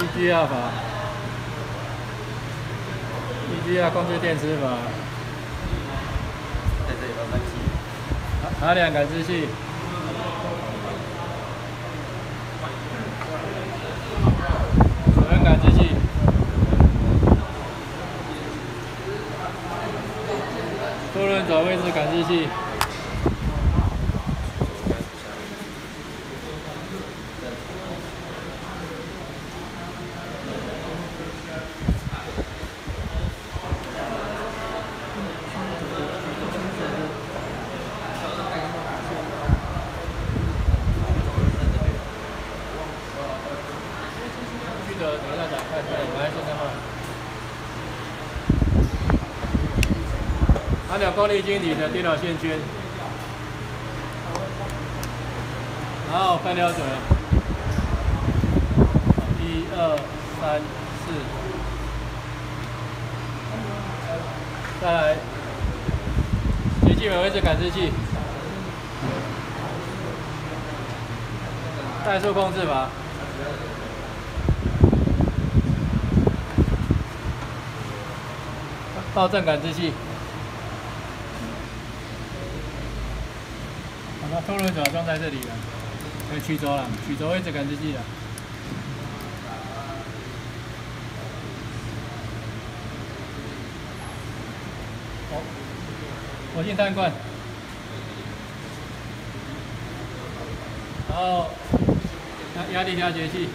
EGR 法，EGR 控制电磁法，在这里慢慢记。哪两感知器？感知器，多轮转位置感知器。记得等一下讲看出来，现在吗？按两公里经理的电脑线圈，然后分流准，一二三四，再来节气门位置感知器，怠速控制法。倒正感知器。好，那拖轮轴装在这里了，可以曲轴了，曲轴位置感知器了。好，火箭弹罐，然后压压力调节器。